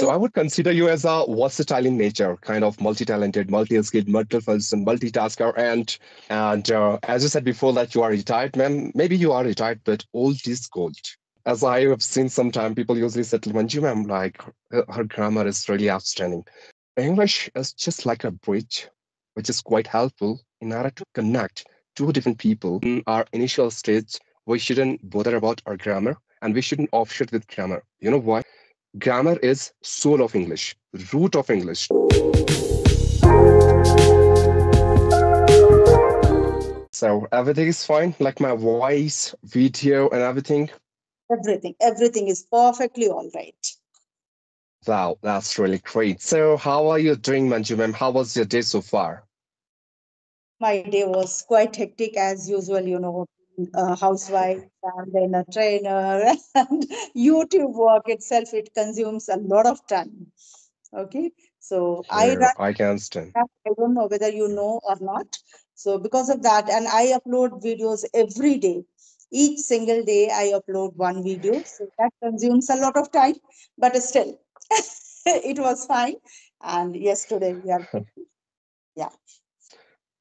so I would consider you as a versatile in nature, kind of multi-talented, multi-skilled, multi-person, multitasker, and and uh, as you said before that you are retired, man. Maybe you are retired, but old is gold. As I have seen sometime, people usually say to Manju, ma'am, like her, her grammar is really outstanding. English is just like a bridge, which is quite helpful in order to connect two different people in our initial stage. We shouldn't bother about our grammar, and we shouldn't offshoot with grammar. You know why? Grammar is soul of English, root of English. So everything is fine, like my voice, video, and everything. Everything, everything is perfectly all right. Wow, that's really great. So, how are you doing, Manju ma'am? How was your day so far? My day was quite hectic as usual, you know, a housewife and then a trainer and youtube work itself it consumes a lot of time. Okay? So i run, i can understand. I don't know whether you know or not. So because of that and i upload videos every day. Each single day i upload one video. So that consumes a lot of time but still it was fine. And yesterday we are yeah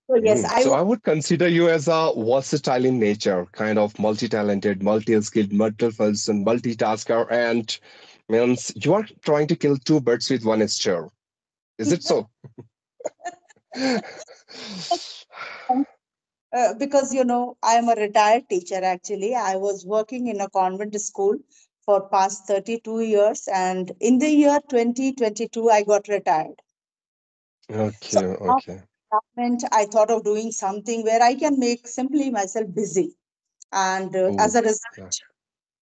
so yes, mm. I so I would consider you as a versatile in nature, kind of multi-talented, multi-skilled, multi-person, multitasker, and means you are trying to kill two birds with one stone. Is it so? uh, because you know I am a retired teacher. Actually, I was working in a convent school for past 32 years, and in the year 2022, I got retired. Okay. So, okay I thought of doing something where I can make simply myself busy. And uh, as a result,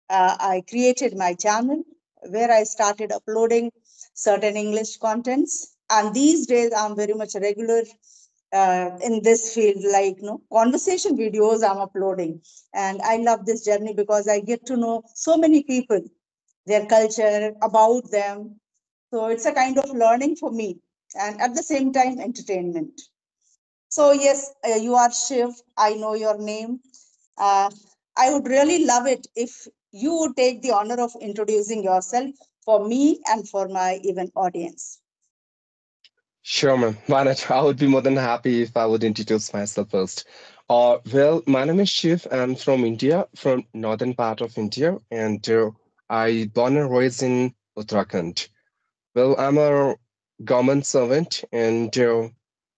uh, I created my channel where I started uploading certain English contents. And these days, I'm very much regular uh, in this field, like you know, conversation videos I'm uploading. And I love this journey because I get to know so many people, their culture, about them. So it's a kind of learning for me and at the same time entertainment. So yes, uh, you are Shiv. I know your name. Uh, I would really love it if you would take the honor of introducing yourself for me and for my event audience. Sure, ma'am. I would be more than happy if I would introduce myself first. Uh, well, my name is Shiv. I'm from India, from northern part of India, and uh, I born and raised in Uttarakhand. Well, I'm a government servant, and uh,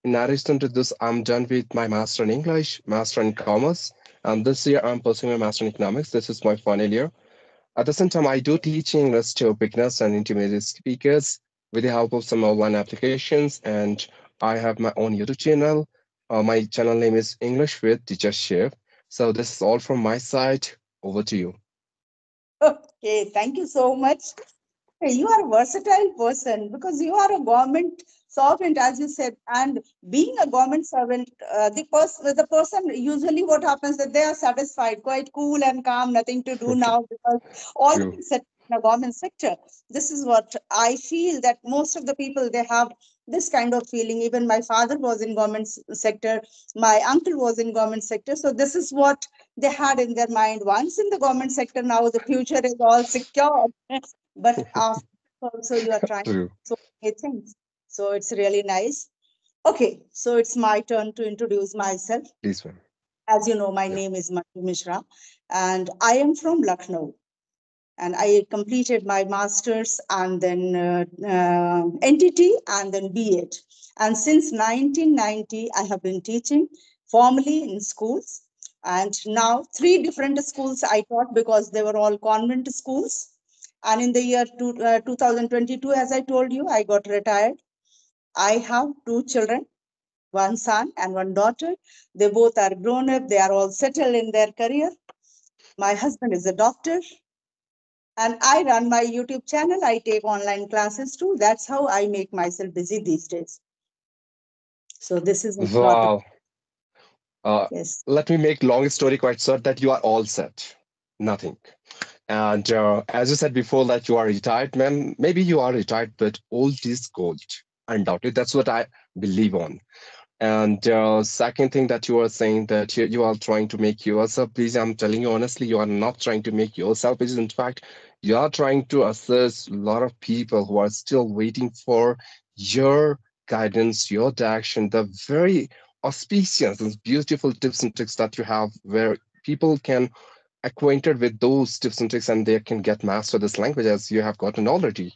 in addition to this, I'm done with my master in English, master in commerce, and this year I'm pursuing my master in economics. This is my final year. At the same time, I do teach English to beginners and intermediate speakers with the help of some online applications, and I have my own YouTube channel. Uh, my channel name is English with Teacher Shiv. So this is all from my side. Over to you. Okay, thank you so much. You are a versatile person because you are a government servant, as you said, and being a government servant, uh, the person, the person usually what happens that they are satisfied, quite cool and calm, nothing to do now because all things set in the government sector. This is what I feel that most of the people they have this kind of feeling. Even my father was in government sector, my uncle was in government sector. So this is what they had in their mind. Once in the government sector, now the future is all secure. but after also you are trying so many things. So it's really nice. Okay, so it's my turn to introduce myself. Please, ma'am. As you know, my yeah. name is Manju Mishra, and I am from Lucknow. And I completed my master's and then uh, uh, NTT and then B.Ed. And since 1990, I have been teaching formally in schools. And now three different schools I taught because they were all convent schools. And in the year two, uh, 2022, as I told you, I got retired I have two children, one son and one daughter. They both are grown up. They are all settled in their career. My husband is a doctor. And I run my YouTube channel. I take online classes too. That's how I make myself busy these days. So this is wow. Uh, yes. Let me make long story quite short that you are all set. Nothing. And uh, as you said before that you are retired, man, maybe you are retired, but old is gold undoubtedly that's what i believe on. And uh, second thing that you are saying that you, you are trying to make yourself busy i'm telling you honestly you are not trying to make yourself busy in fact you are trying to assess a lot of people who are still waiting for your guidance, your direction, the very auspicious and beautiful tips and tricks that you have where people can acquainted with those tips and tricks and they can get master this language as you have gotten already.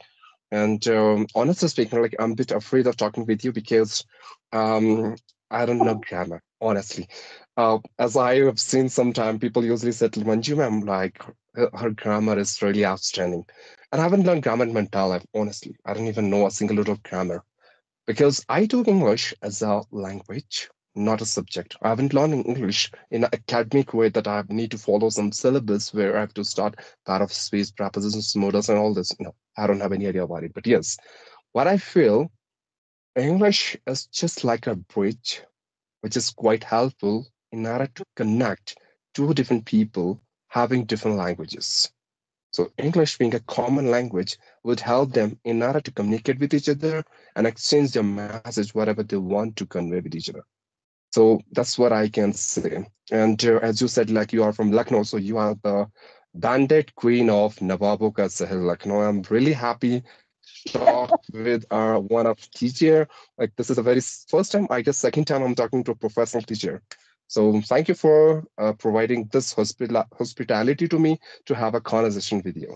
And um, honestly speaking, like I'm a bit afraid of talking with you because um, I don't know grammar, honestly. Uh, as I have seen sometime, people usually say to Manju ma'am, like her, grammar is really outstanding. And I haven't learned grammar in life, honestly. I don't even know a single of grammar because I took English as a language not a subject. I haven't learned English in an academic way that I need to follow some syllabus where I have to start part of speech, prepositions, modals, and all this. No, I don't have any idea about it. But yes, what I feel English is just like a bridge, which is quite helpful in order to connect two different people having different languages. So English being a common language would help them in order to communicate with each other and exchange their message, whatever they want to convey with each other. So that's what I can say. And uh, as you said, like you are from Lucknow, so you are the bandit queen of Nawabo Ka Sahel Lucknow. I'm really happy to talk with our one of teacher. Like this is a very first time, I guess second time I'm talking to a professional teacher. So thank you for uh, providing this hospital hospitality to me to have a conversation with you.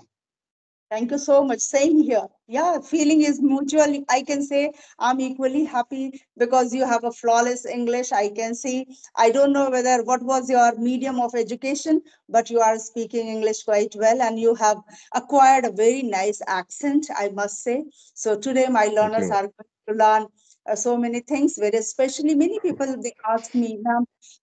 Thank you so much. Same here. Yeah, feeling is mutual. I can say I'm equally happy because you have a flawless English. I can see. I don't know whether what was your medium of education, but you are speaking English quite well and you have acquired a very nice accent, I must say. So today my learners are going to learn uh, so many things very especially many people they ask me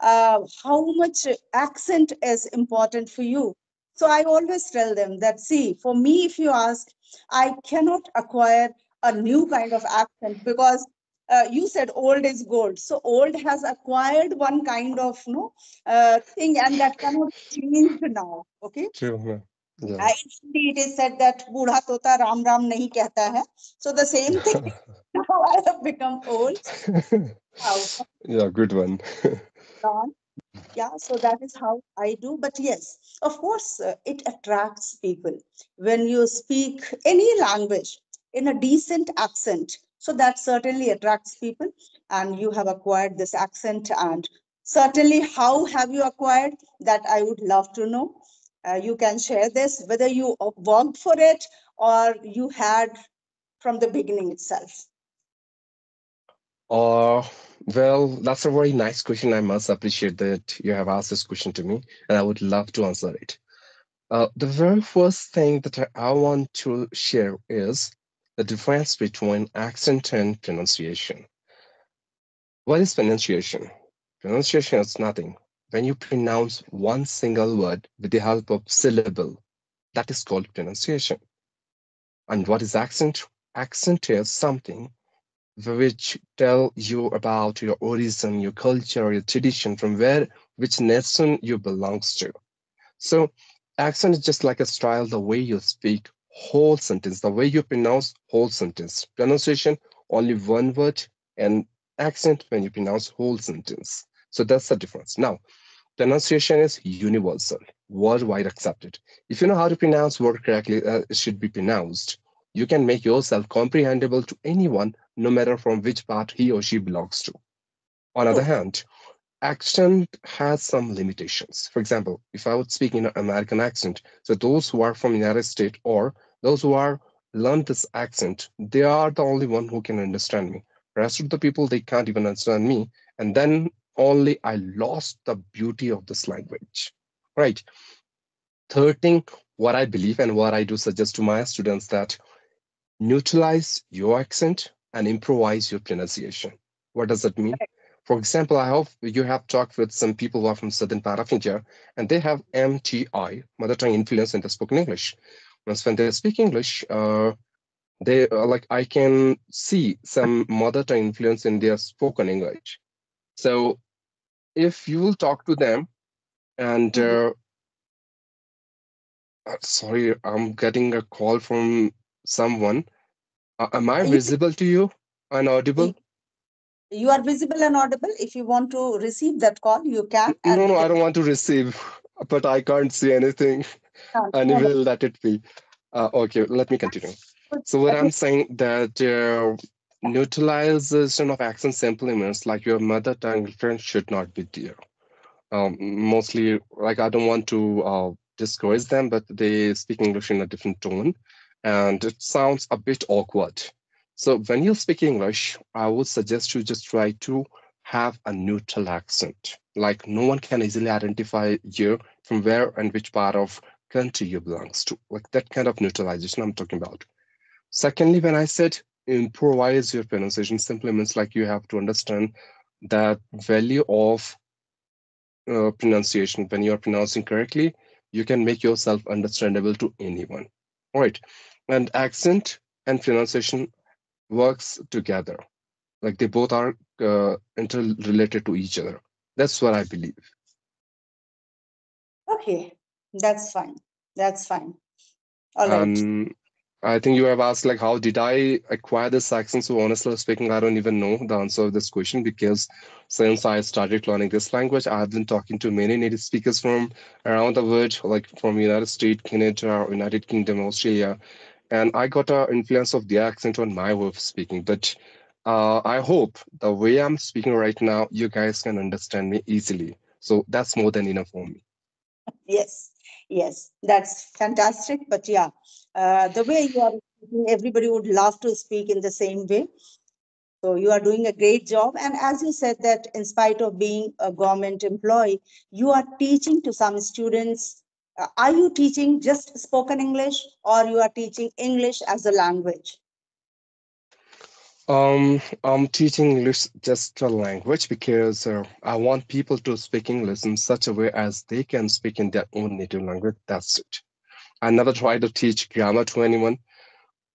uh, how much accent is important for you so I always tell them that, see, for me, if you ask, I cannot acquire a new kind of accent because uh, you said old is gold. So old has acquired one kind of you know, uh, thing and that cannot change now. Okay. True. Yeah. Uh, it is said that Budha Tota Ram Ram nahi kehta hai. So the same thing. now I have become old. yeah, good one yeah so that is how i do but yes of course uh, it attracts people. When you speak any language in a decent accent so that certainly attracts people and you have acquired this accent and certainly how have you acquired that i would love to know. Uh, you can share this whether you worked for it or you had from the beginning itself uh, well, that's a very nice question. I must appreciate that you have asked this question to me, and I would love to answer it. Uh, the very first thing that I want to share is the difference between accent and pronunciation. What is pronunciation? Pronunciation is nothing. When you pronounce one single word with the help of syllable, that is called pronunciation. And what is accent? Accent is something which tell you about your origin, your culture, your tradition, from where, which nation you belongs to. So accent is just like a style, the way you speak, whole sentence, the way you pronounce whole sentence. Pronunciation, only one word, and accent when you pronounce whole sentence. So that's the difference. Now, pronunciation is universal, worldwide accepted. If you know how to pronounce word correctly, uh, it should be pronounced. You can make yourself comprehensible to anyone no matter from which part he or she belongs to. On the other oh. hand, accent has some limitations. For example, if I would speak in an American accent, so those who are from United States or those who are learned this accent, they are the only one who can understand me. Rest of the people, they can't even understand me. And then only I lost the beauty of this language, right? Third thing, what I believe and what I do suggest to my students that neutralize your accent and improvise your pronunciation. What does that mean? For example, I hope you have talked with some people who are from southern part of India, and they have MTI, mother tongue influence in the spoken English. Once when they speak English, uh, they uh, like I can see some mother tongue influence in their spoken English. So if you will talk to them, and mm-hmm. uh, uh, sorry, I'm getting a call from someone. Uh, am I visible to you and audible? You are visible and audible. If you want to receive that call, you can. No, no, I don't want to receive, but I can't see anything. and will let it be. Uh, okay, let me continue. So what I'm saying that uh, neutralization of accent simply means like your mother tongue friend should not be there. Um, mostly, like I don't want to uh, discourage them, but they speak English in a different tone, and it sounds a bit awkward. So when you speak English, I would suggest you just try to have a neutral accent. Like no one can easily identify you from where and which part of country you belongs to. Like that kind of neutralization I'm talking about. Secondly, when I said improvise your pronunciation, simply means like you have to understand that value of uh, pronunciation. When you're pronouncing correctly, you can make yourself understandable to anyone. All right. And accent and pronunciation works together. Like they both are uh, interrelated to each other. That's what I believe. Okay, that's fine. That's fine. All right. Um, I think you have asked like how did I acquire this accent? So honestly speaking, I don't even know the answer of this question because since I started learning this language, I've been talking to many native speakers from around the world, like from United States, Canada, United Kingdom, Australia, and I got an influence of their accent on my way of speaking. But uh, I hope the way I'm speaking right now, you guys can understand me easily. So that's more than enough for me. Yes, yes, that's fantastic. But yeah, uh, the way you are speaking, everybody would love to speak in the same way. So you are doing a great job. And as you said that in spite of being a government employee, you are teaching to some students. Uh, are you teaching just spoken English or you are teaching English as a language? Um, I'm teaching English just a language because uh, I want people to speak English in such a way as they can speak in their own native language. That's it. I never try to teach grammar to anyone.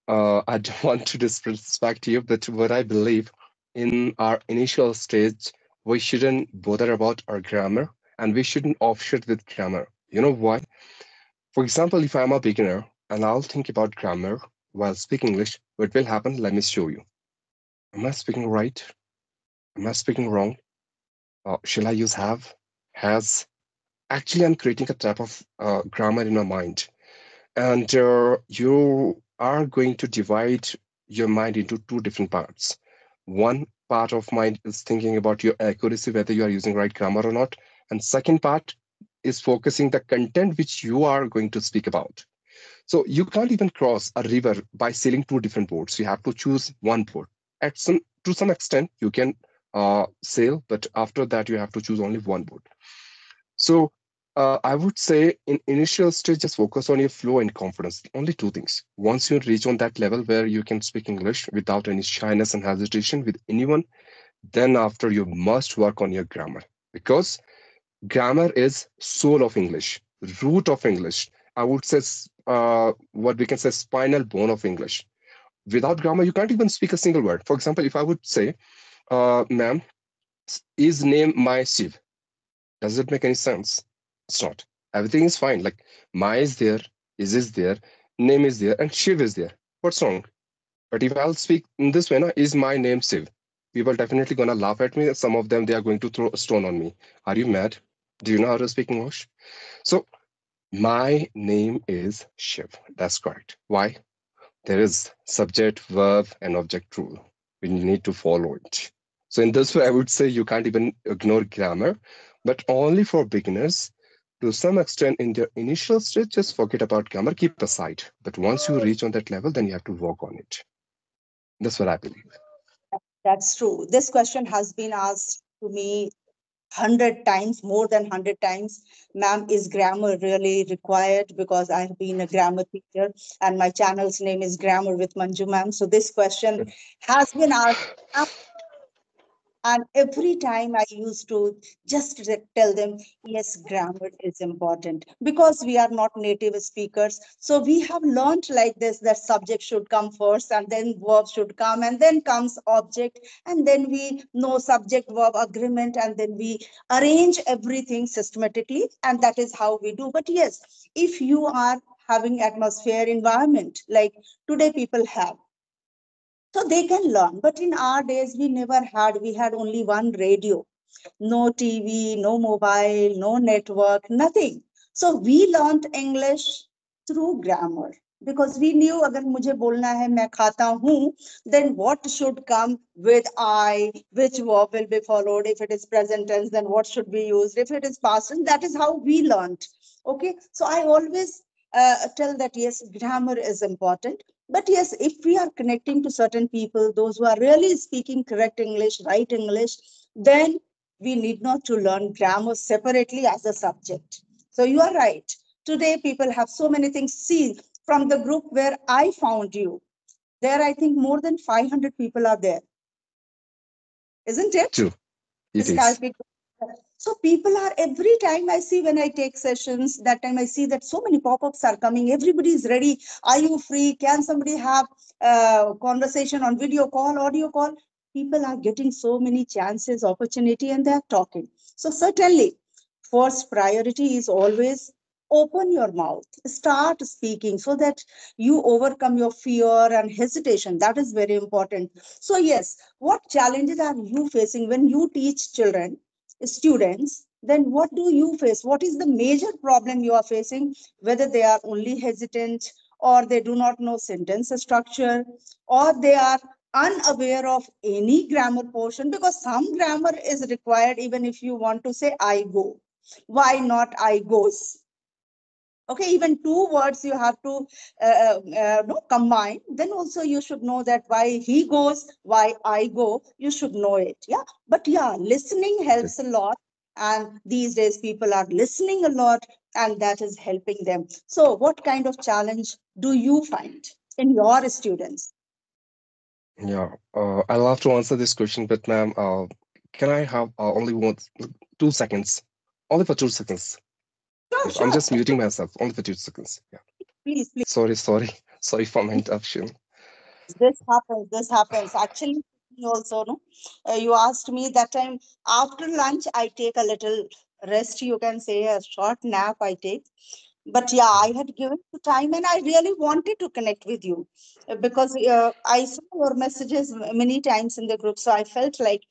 Uh, I don't want to disrespect you, but what I believe in our initial stage, we shouldn't bother about our grammar and we shouldn't offshoot with grammar. You know why? For example, if I'm a beginner and I'll think about grammar while speaking English, what will happen? Let me show you. Am I speaking right? Am I speaking wrong? Uh, shall I use have, has? Actually, I'm creating a type of uh, grammar in my mind. And uh, you are going to divide your mind into two different parts. One part of mind is thinking about your accuracy, whether you are using right grammar or not. And second part is focusing the content which you are going to speak about. So you can't even cross a river by sailing two different boats. You have to choose one boat at some to some extent you can uh, sail, but after that you have to choose only one boat. So uh, I would say in initial stage, just focus on your flow and confidence. Only two things. Once you reach on that level where you can speak English without any shyness and hesitation with anyone, then after you must work on your grammar because grammar is soul of English, root of English. I would say uh, what we can say spinal bone of English without grammar, you can't even speak a single word. For example, if I would say, uh, ma'am, is name my Shiv? Does it make any sense? It's not. Everything is fine. Like my is there, is is there, name is there, and Shiv is there. What's wrong? But if I'll speak in this way, no, is my name Shiv? People definitely gonna laugh at me. Some of them they are going to throw a stone on me. Are you mad? Do you know how to speak English? So my name is Shiv. That's correct. Why? there is subject, verb, and object rule. We need to follow it. So in this way, I would say you can't even ignore grammar, but only for beginners. To some extent, in their initial stage, just forget about grammar, keep aside. But once you reach on that level, then you have to work on it. That's what I believe. That's true. This question has been asked to me 100 times, more than 100 times, ma'am, is grammar really required? Because I've been a grammar teacher and my channel's name is Grammar with Manju ma'am. So this question has been asked and every time I used to just tell them, yes, grammar is important because we are not native speakers. So we have learned like this that subject should come first and then verb should come and then comes object. And then we know subject verb agreement and then we arrange everything systematically. And that is how we do. But yes, if you are having atmosphere environment like today people have so they can learn. But in our days, we never had, we had only one radio, no TV, no mobile, no network, nothing. So we learned English through grammar. because we knew agar mujhe bolna hai main khata hu then what should come with i which verb will be followed. If it is present tense then what should be used. If it is past tense that is how we learned okay? So i always uh, tell that yes grammar is important but yes if we are connecting to certain people those who are really speaking correct english right english then we need not to learn grammar separately as a subject so you are right today people have so many things see from the group where I found you. There, I think more than 500 people are there. Isn't it? True. It is. So people are every time I see when I take sessions, that time I see that so many pop-ups are coming. Everybody is ready. Are you free? Can somebody have a conversation on video call, audio call? People are getting so many chances, opportunity, and they're talking. So certainly, first priority is always open your mouth start speaking so that you overcome your fear and hesitation that is very important so yes what challenges are you facing when you teach children students then what do you face? What is the major problem you are facing whether they are only hesitant or they do not know sentence structure or they are unaware of any grammar portion? Because some grammar is required even if you want to say i go. Why not i goes okay even two words you have to uh, uh, uh, combine. Then also you should know that why he goes why i go. You should know it yeah? But yeah listening helps a lot. And these days people are listening a lot and that is helping them. So what kind of challenge do you find in your students? Yeah uh, i love to answer this question but ma'am uh, can i have uh, only one two seconds? Only for two seconds Sure, sure. I'm just muting myself only for two seconds. Yeah. Please, please. Sorry, sorry. Sorry for my interruption. This happens. This happens. Actually, you also, no. Uh, you asked me that time after lunch, I take a little rest. You can say a short nap. I take but yeah i had given the time and i really wanted to connect with you because uh, i saw your messages many times in the group. So i felt like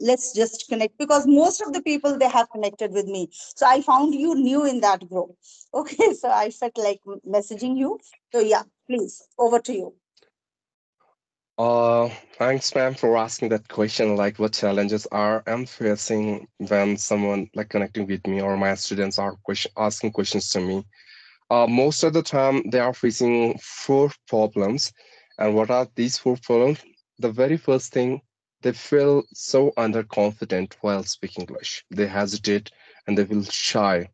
let's just connect because most of the people they have connected with me. So i found you new in that group. Okay. So i felt like messaging you. So yeah please over to you uh, thanks, ma'am, for asking that question. Like, what challenges are I'm facing when someone like connecting with me or my students are question asking questions to me? Uh, most of the time, they are facing four problems. And what are these four problems? The very first thing, they feel so underconfident while speaking English. They hesitate and they will shy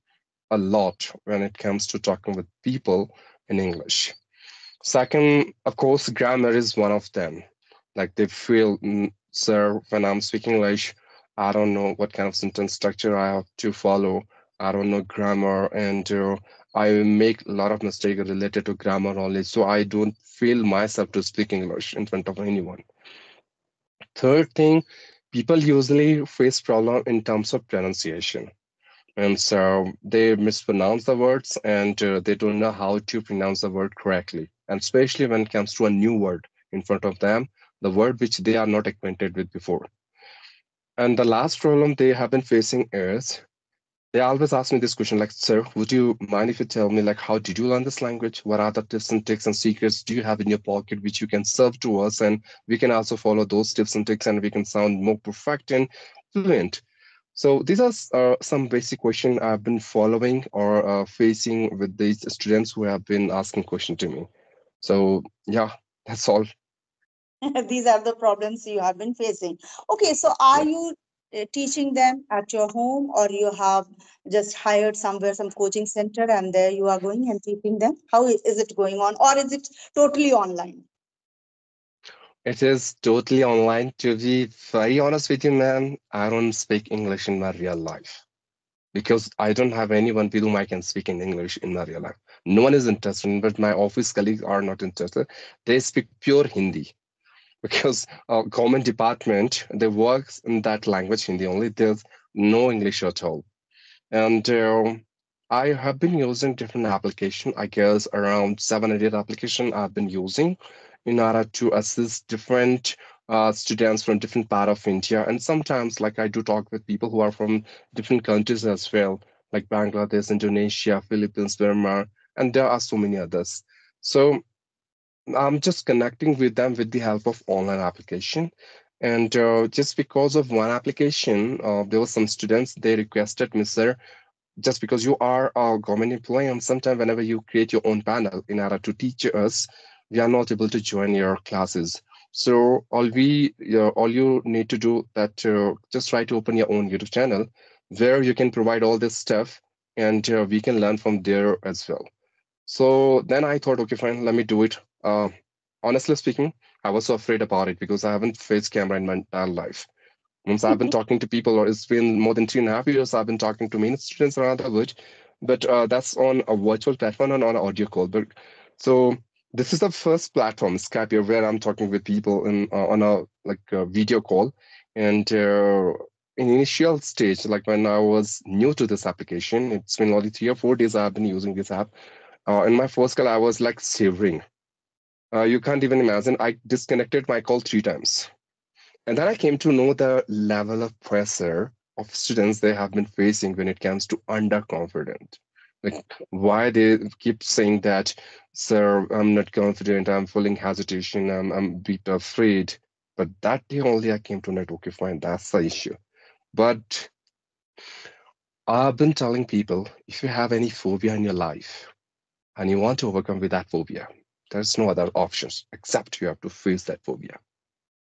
a lot when it comes to talking with people in English. Second, of course, grammar is one of them. Like they feel, mm, sir, when I'm speaking English, I don't know what kind of sentence structure I have to follow. I don't know grammar, and uh, I make a lot of mistakes related to grammar only. So I don't feel myself to speak English in front of anyone. Third thing, people usually face problem in terms of pronunciation. And so they mispronounce the words and uh, they don't know how to pronounce the word correctly and especially when it comes to a new word in front of them, the word which they are not acquainted with before. And the last problem they have been facing is they always ask me this question like, sir, would you mind if you tell me like, how did you learn this language? What are the tips and tricks and secrets do you have in your pocket, which you can serve to us? And we can also follow those tips and tricks and we can sound more perfect and fluent. So these are uh, some basic questions I've been following or uh, facing with these students who have been asking questions to me. So yeah, that's all. These are the problems you have been facing. Okay, so are you uh, teaching them at your home or you have just hired somewhere some coaching center and there you are going and teaching them how is, is it going on or is it totally online it is totally online to be very honest with you ma'am i don't speak english in my real life because i don't have anyone with whom i can speak in english in my real life no one is interested, but my office colleagues are not interested. They speak pure Hindi because uh, government department, they work in that language Hindi only. There's no English at all. And uh, I have been using different application. I guess around seven eight application I've been using in order to assist different uh, students from different part of India. And sometimes like I do talk with people who are from different countries as well, like Bangladesh, Indonesia, Philippines, Burma, and there are so many others. So I'm just connecting with them with the help of online application. And uh, just because of one application, uh, there were some students, they requested me, sir, just because you are a government employee and sometimes whenever you create your own panel in order to teach us, we are not able to join your classes. So all we, you all you need to do that, uh, just try to open your own YouTube channel where you can provide all this stuff and uh, we can learn from there as well. So then I thought, okay, fine, let me do it. Uh, honestly speaking, I was so afraid about it because I haven't faced camera in my entire life. Once I've been talking to people, or it's been more than three and a half years, I've been talking to many students around the world, but uh, that's on a virtual platform and on an audio call. But so this is the first platform, Skype, here, where I'm talking with people in uh, on a like a video call, and uh, in initial stage, like when I was new to this application, it's been only three or four days I've been using this app. Uh, in my first call, I was like shivering. Uh, you can't even imagine. I disconnected my call three times. And then I came to know the level of pressure of students they have been facing when it comes to underconfident. Like why they keep saying that, sir, I'm not confident, I'm feeling hesitation, I'm, I'm a bit afraid. But that day only I came to know, okay, fine, that's the issue. But I've been telling people if you have any phobia in your life and you want to overcome with that phobia, there's no other options except you have to face that phobia.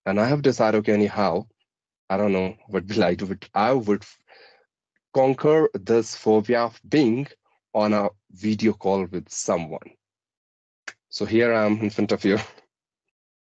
And I have decided, okay, anyhow, I don't know what will I do, but I would conquer this phobia of being on a video call with someone. So here I am in front of you.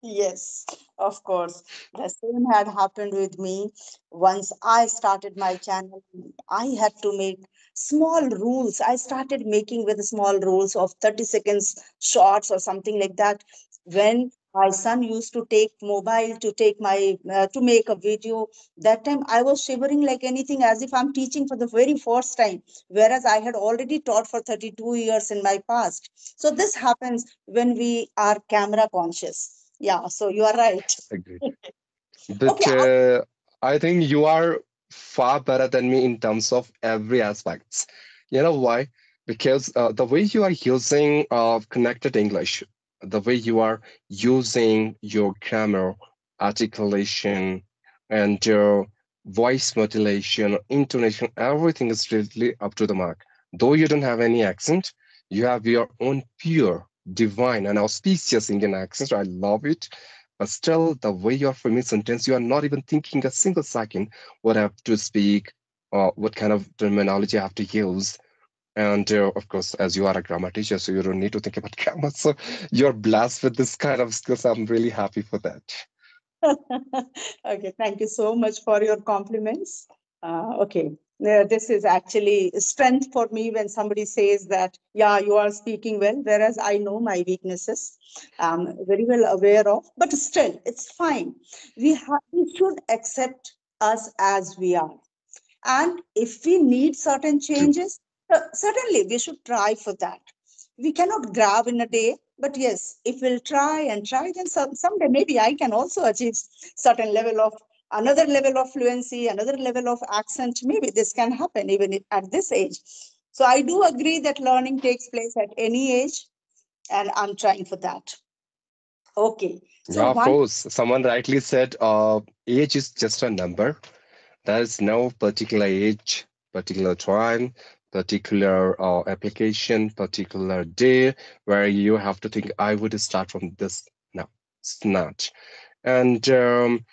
Yes, of course. The same had happened with me. Once I started my channel, I had to make small rules. I started making with small rules of 30 seconds shots or something like that. When my son used to take mobile to take my uh, to make a video that time i was shivering like anything as if i'm teaching for the very first time whereas i had already taught for 32 years in my past so this happens when we are camera conscious yeah, so you are right. Agreed. But okay. uh, I think you are far better than me in terms of every aspects. You know why? Because uh, the way you are using uh, connected English, the way you are using your grammar, articulation, and your voice modulation, intonation, everything is really up to the mark. Though you don't have any accent, you have your own pure divine and auspicious Indian accent. I love it. But still, the way you're framing sentence, you are not even thinking a single second what I have to speak or what kind of terminology I have to use. And uh, of course, as you are a grammar teacher, so you don't need to think about grammar. So you're blessed with this kind of skills. I'm really happy for that. okay, thank you so much for your compliments. Uh, okay, uh, this is actually a strength for me when somebody says that, yeah, you are speaking well, whereas I know my weaknesses. I'm very well aware of, but still, it's fine. We, have, we should accept us as we are. And if we need certain changes, certainly we should try for that. We cannot grab in a day, but yes, if we'll try and try, then some, someday maybe I can also achieve certain level of another level of fluency, another level of accent. Maybe this can happen even at this age. So I do agree that learning takes place at any age, and I'm trying for that. Okay. So yeah, of one... course. Someone rightly said uh, age is just a number. There is no particular age, particular time, particular uh, application, particular day where you have to think, I would start from this. No, it's not. And um,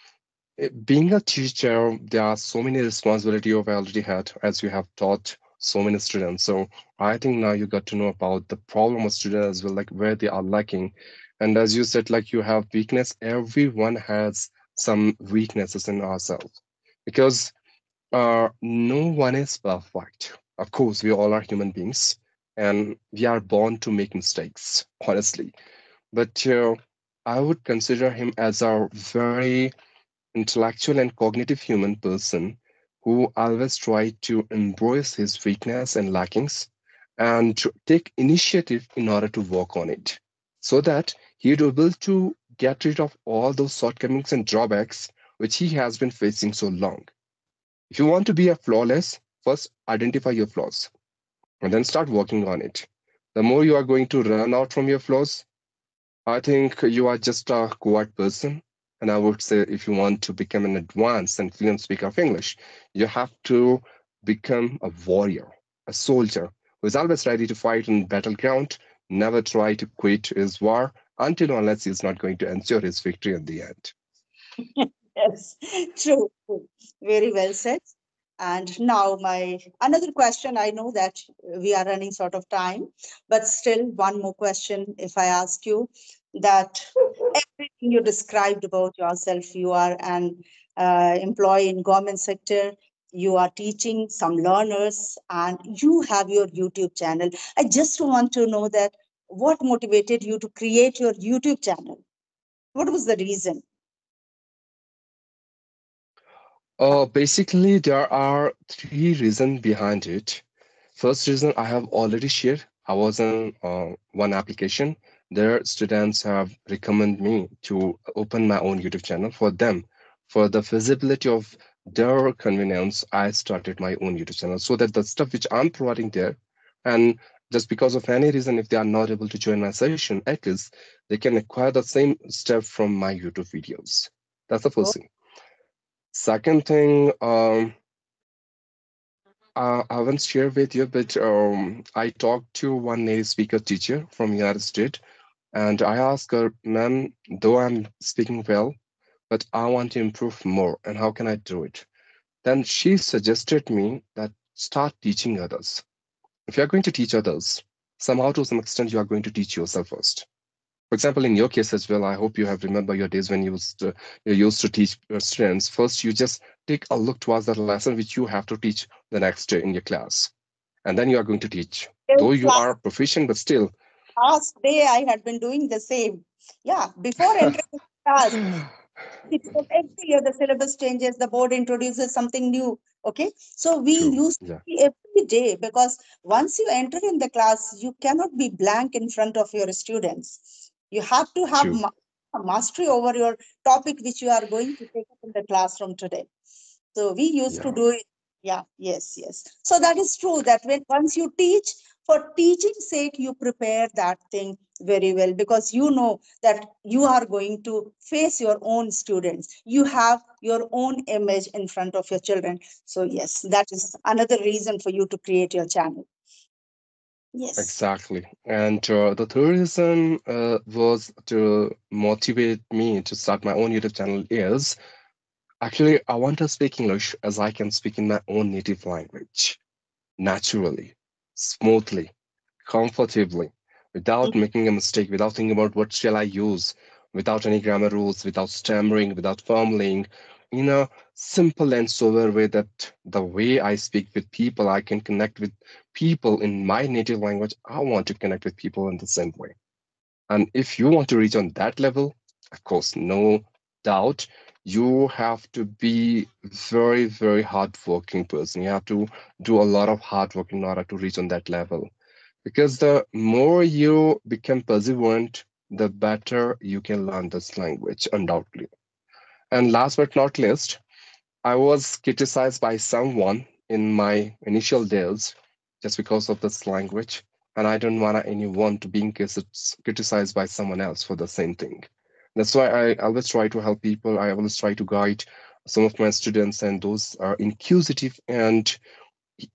Eh, being a teacher, there are so many responsibility you've already had as you have taught so many students. So I think now you got to know about the problem of students as well, like where they are lacking. And as you said, like you have weakness, everyone has some weaknesses in ourselves because uh, no one is perfect. Of course, we all are human beings and we are born to make mistakes, honestly. But uh, I would consider him as a very intellectual and cognitive human person who always try to embrace his weakness and lackings and to take initiative in order to work on it so that he'd be able to get rid of all those shortcomings and drawbacks which he has been facing so long. If you want to be a flawless, first identify your flaws and then start working on it. The more you are going to run out from your flaws, I think you are just a quiet person. And I would say if you want to become an advanced and fluent speaker of English, you have to become a warrior, a soldier who is always ready to fight on battleground, never try to quit his war until unless he's not going to ensure his victory in the end. yes, true, true. Very well said. And now my another question, I know that we are running sort of time, but still one more question. If I ask you that everything you described about yourself, you are an uh, employee in government sector, you are teaching some learners and you have your YouTube channel. I just want to know that what motivated you to create your YouTube channel? What was the reason? Uh, basically, there are three reasons behind it. First reason I have already shared. I was in uh, one application. Their students have recommended me to open my own YouTube channel for them. For the visibility of their convenience, I started my own YouTube channel so that the stuff which I'm providing there, and just because of any reason, if they are not able to join my session, at least they can acquire the same stuff from my YouTube videos. That's the first oh. thing. Second thing, um, I haven't shared with you, but um, I talked to one native speaker teacher from United States, and I asked her, "Ma'am, though I'm speaking well, but I want to improve more, and how can I do it?" Then she suggested me that start teaching others. If you're going to teach others, somehow to some extent, you are going to teach yourself first for example, in your case as well, I hope you have remember your days when you used uh, to, you used to teach your students. First, you just take a look towards that lesson which you have to teach the next day in your class, and then you are going to teach. Though you are proficient, but still. Last day I had been doing the same. Yeah, before entering the class, every year the syllabus changes, the board introduces something new. Okay, so we True. use yeah. every day because once you enter in the class, you cannot be blank in front of your students you have to have ma mastery over your topic which you are going to take up in the classroom today. So we used yeah. to do it. Yeah, yes, yes. So that is true that when once you teach, for teaching sake, you prepare that thing very well because you know that you are going to face your own students. You have your own image in front of your children. So yes, that is another reason for you to create your channel. Yes. Exactly. And uh, the third reason uh, was to motivate me to start my own YouTube channel is actually I want to speak English as I can speak in my own native language, naturally, smoothly, comfortably, without mm -hmm. making a mistake, without thinking about what shall I use, without any grammar rules, without stammering, without fumbling, in a simple and sober way that the way I speak with people, I can connect with people in my native language. I want to connect with people in the same way. And if you want to reach on that level, of course, no doubt, you have to be very, very hardworking person. You have to do a lot of hard work in order to reach on that level. Because the more you become perseverant, the better you can learn this language, undoubtedly. And last but not least, I was criticized by someone in my initial days just because of this language. And I don't want anyone to be criticized by someone else for the same thing. That's why I always try to help people. I always try to guide some of my students and those are inquisitive and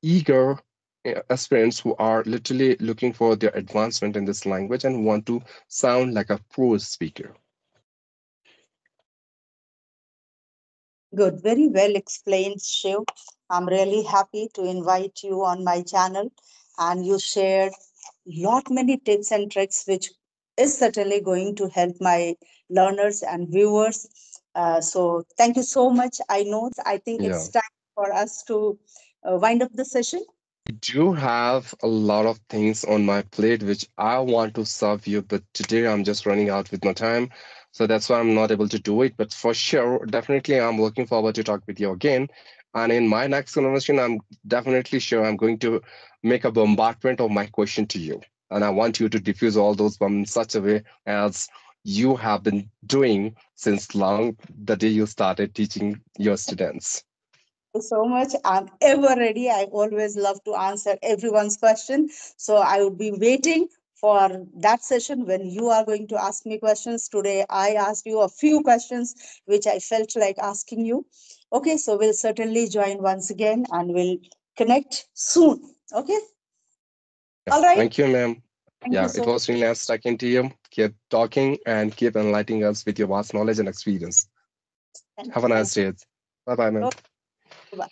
eager eh, aspirants who are literally looking for their advancement in this language and want to sound like a pro speaker. Good, very well explained, Shiv. I'm really happy to invite you on my channel and you shared lot many tips and tricks which is certainly going to help my learners and viewers. Uh, so thank you so much. I know, I think yeah. it's time for us to uh, wind up the session. I do have a lot of things on my plate which I want to serve you, but today I'm just running out with my time. So that's why I'm not able to do it. But for sure, definitely, I'm looking forward to talk with you again. And in my next conversation, I'm definitely sure I'm going to make a bombardment of my question to you. And I want you to diffuse all those bombs in such a way as you have been doing since long the day you started teaching your students so much. I'm ever ready. I always love to answer everyone's question. So I would be waiting for that session when you are going to ask me questions. Today, I asked you a few questions which I felt like asking you. Okay, so we'll certainly join once again and we'll connect soon. Okay. All right. Thank you, ma'am. Thank you yeah, so it was really nice talking to you. Keep talking and keep enlightening us with your vast knowledge and experience. much. Have a nice day. Bye bye, ma'am. Okay. Bye.